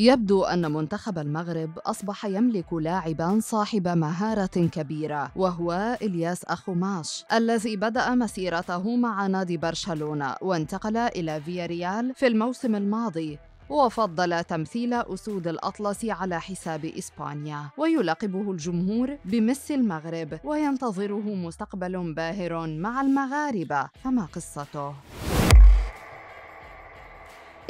يبدو أن منتخب المغرب أصبح يملك لاعبا صاحب مهارة كبيرة وهو إلياس أخوماش الذي بدأ مسيرته مع نادي برشلونة وانتقل إلى فياريال في الموسم الماضي وفضل تمثيل أسود الأطلس على حساب إسبانيا ويلقبه الجمهور بمس المغرب وينتظره مستقبل باهر مع المغاربة فما قصته؟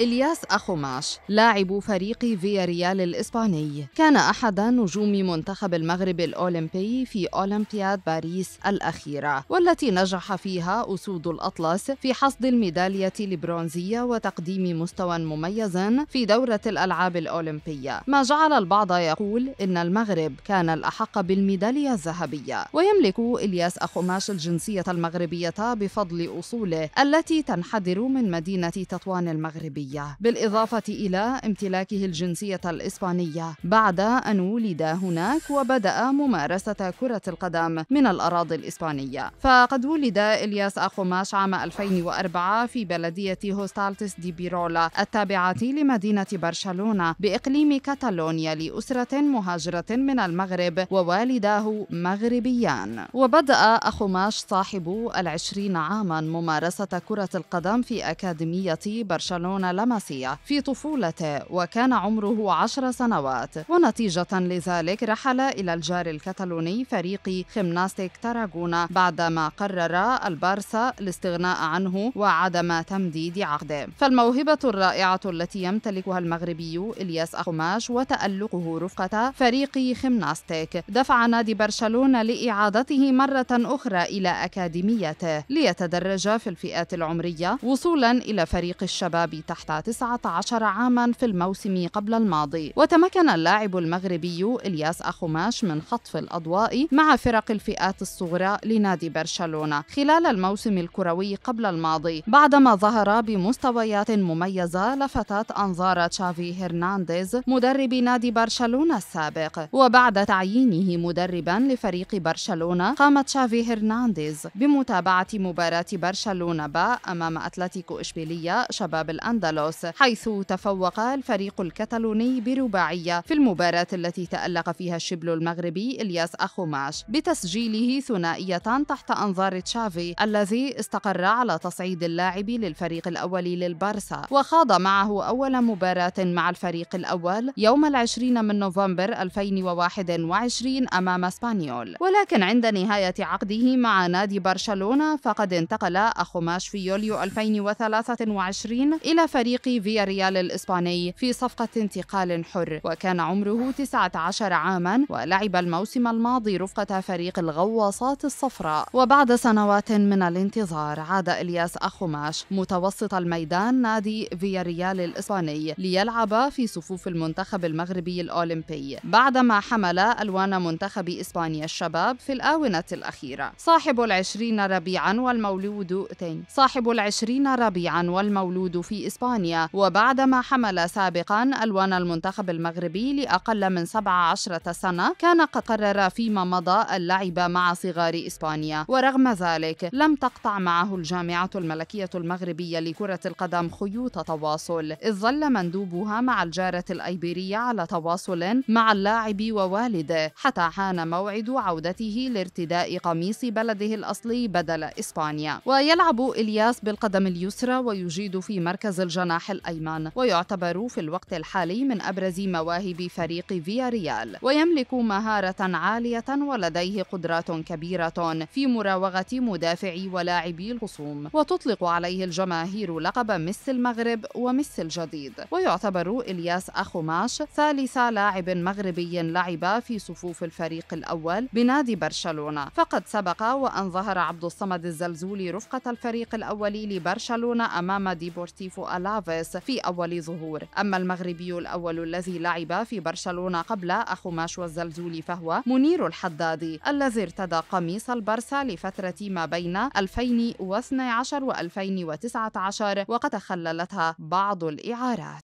إلياس أخوماش لاعب فريق فياريال الإسباني كان أحد نجوم منتخب المغرب الأولمبي في أولمبياد باريس الأخيرة والتي نجح فيها أسود الأطلس في حصد الميدالية البرونزية وتقديم مستوى مميز في دورة الألعاب الأولمبية. ما جعل البعض يقول إن المغرب كان الأحق بالميدالية الذهبية. ويملك إلياس أخوماش الجنسية المغربية بفضل أصوله التي تنحدر من مدينة تطوان المغربية. الإسبانية بالإضافة إلى امتلاكه الجنسية الإسبانية. بعد أن ولد هناك وبدأ ممارسة كرة القدم من الأراضي الإسبانية. فقد ولد إلياس أخوماش عام 2004 في بلدية هوستالتس دي بيرولا التابعة لمدينة برشلونة بإقليم كاتالونيا لأسرة مهاجرة من المغرب ووالداه مغربيان. وبدأ أخوماش صاحب العشرين عاما ممارسة كرة القدم في أكاديمية برشلونة لمسية في طفولته وكان عمره عشر سنوات. ونتيجة لذلك رحل إلى الجار الكتالوني فريق خمناستيك تاراغونا بعدما قرر البارسا الاستغناء عنه وعدم تمديد عقده. فالموهبة الرائعة التي يمتلكها المغربي إلياس أخماش وتألقه رفقة فريق خمناستيك دفع نادي برشلونة لإعادته مرة أخرى إلى أكاديميته ليتدرج في الفئات العمرية وصولا إلى فريق الشباب تحت 19 عاما في الموسم قبل الماضي. وتمكن اللاعب المغربي إلياس أخوماش من خطف الأضواء مع فرق الفئات الصغرى لنادي برشلونة خلال الموسم الكروي قبل الماضي بعدما ظهر بمستويات مميزة لفتت أنظار تشافي هرنانديز مدرب نادي برشلونة السابق. وبعد تعيينه مدربا لفريق برشلونة قام تشافي هرنانديز بمتابعة مباراة برشلونة با أمام أتلتيكو إشبيلية شباب الأندلس كارلوس حيث تفوق الفريق الكتالوني برباعية في المباراة التي تألق فيها الشبل المغربي إلياس أخوماش بتسجيله ثنائية تحت أنظار تشافي الذي استقر على تصعيد اللاعب للفريق الأول للبارسا. وخاض معه أول مباراة مع الفريق الأول يوم العشرين من نوفمبر 2021 أمام اسبانيول ولكن عند نهاية عقده مع نادي برشلونة فقد انتقل أخوماش في يوليو 2023 إلى فريق فريق فياريال الإسباني في صفقة انتقال حر وكان عمره 19 عاما ولعب الموسم الماضي رفقة فريق الغواصات الصفراء. وبعد سنوات من الانتظار عاد إلياس أخوماش متوسط الميدان نادي فياريال الإسباني ليلعب في صفوف المنتخب المغربي الأولمبي. بعدما حمل ألوان منتخب إسبانيا الشباب في الآونة الأخيرة. صاحب العشرين ربيعا والمولود صاحب العشرين ربيعا والمولود في إسبانيا بريطانيا وبعدما حمل سابقا ألوان المنتخب المغربي لأقل من 17 سنة كان قد قرر فيما مضى اللعب مع صغار إسبانيا. ورغم ذلك لم تقطع معه الجامعة الملكية المغربية لكرة القدم خيوط تواصل إذ ظل مندوبها مع الجارة الأيبيرية على تواصل مع اللاعب ووالده حتى حان موعد عودته لارتداء قميص بلده الأصلي بدل إسبانيا. ويلعب إلياس بالقدم اليسرى ويجيد في مركز الجناح الجناح الأيمن ويعتبر في الوقت الحالي من أبرز مواهب فريق فيا ريال ويملك مهارة عالية ولديه قدرات كبيرة في مراوغة مدافعي ولاعبي الخصوم. وتطلق عليه الجماهير لقب ميسي المغرب وميسي الجديد. ويعتبر إلياس أخوماش ثالث لاعب مغربي لعب في صفوف الفريق الأول بنادي برشلونة. فقد سبق وأن ظهر عبد الصمد الزلزولي رفقة الفريق الأول لبرشلونة أمام ديبورتيفو ألافيس في أول ظهور. أما المغربي الأول الذي لعب في برشلونة قبل أخوماش والزلزولي فهو منير الحدادي الذي ارتدى قميص البرسا لفترة ما بين 2012 و 2019 وقد تخللتها بعض الإعارات.